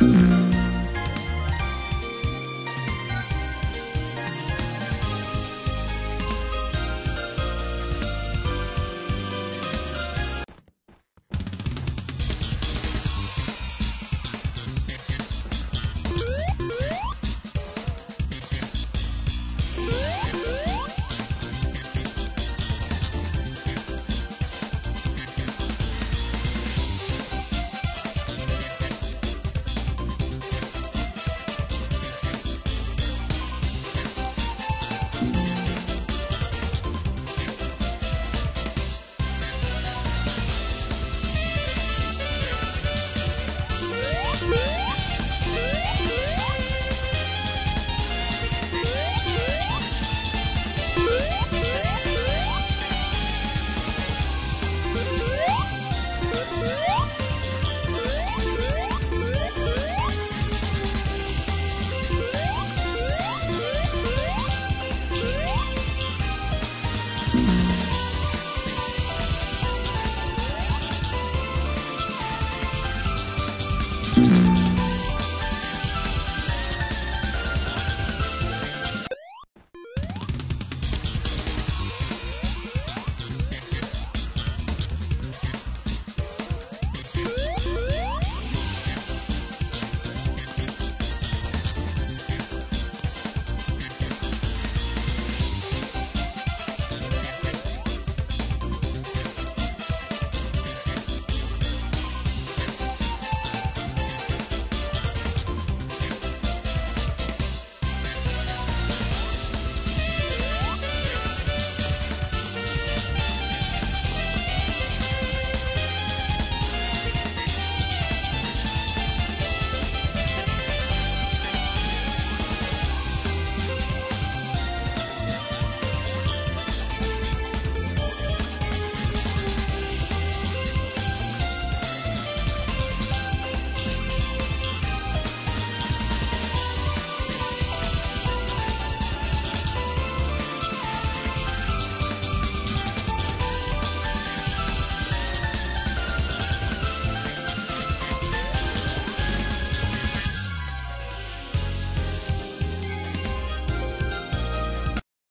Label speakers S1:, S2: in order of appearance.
S1: Bye.